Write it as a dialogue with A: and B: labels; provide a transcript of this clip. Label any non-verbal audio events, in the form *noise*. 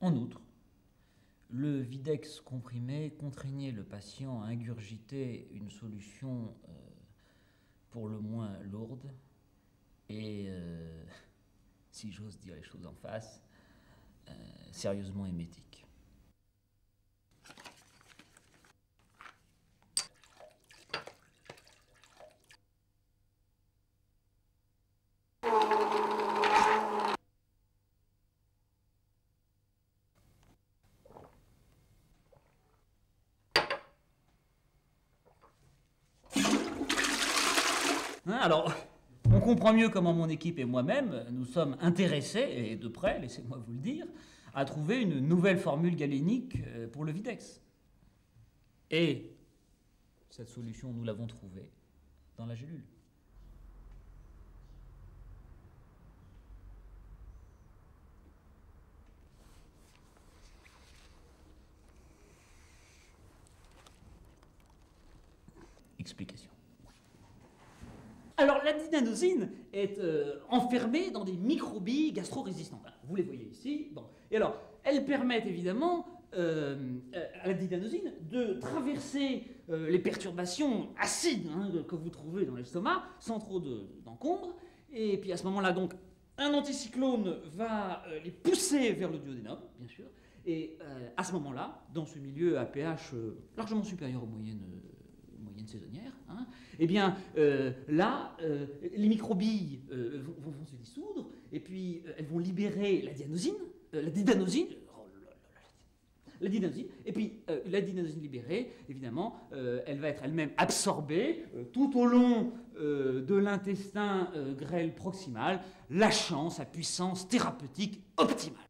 A: En outre, le Videx comprimé contraignait le patient à ingurgiter une solution euh, pour le moins lourde et, euh, *laughs* si j'ose dire les choses en face, euh, sérieusement émétique. Hein, alors, on comprend mieux comment mon équipe et moi-même nous sommes intéressés, et de près, laissez-moi vous le dire, à trouver une nouvelle formule galénique euh, pour le Videx. Et cette solution, nous l'avons trouvée dans la gélule. Explication. Alors la dinanosine est euh, enfermée dans des microbilles gastro-résistantes. Vous les voyez ici. Et alors, elles permettent évidemment euh, euh, à la dinanosine de traverser les perturbations acides hein, que vous trouvez dans l'estomac sans trop d'encombre. et puis à ce moment-là, donc, un anticyclone va les pousser vers le duodénum, bien sûr. Et à ce moment-là, dans ce milieu à pH largement supérieur aux moyennes moyenne saisonnière, hein, eh bien euh, là, euh, les microbilles euh, vont, se dissoudre, et puis elles vont libérer la dianosine, la didanosine, oh la didanosine, et puis la didanosine libérée, évidemment, elle va être elle-même absorbée tout au long de l'intestin grêle proximal, lâchant sa puissance thérapeutique optimale.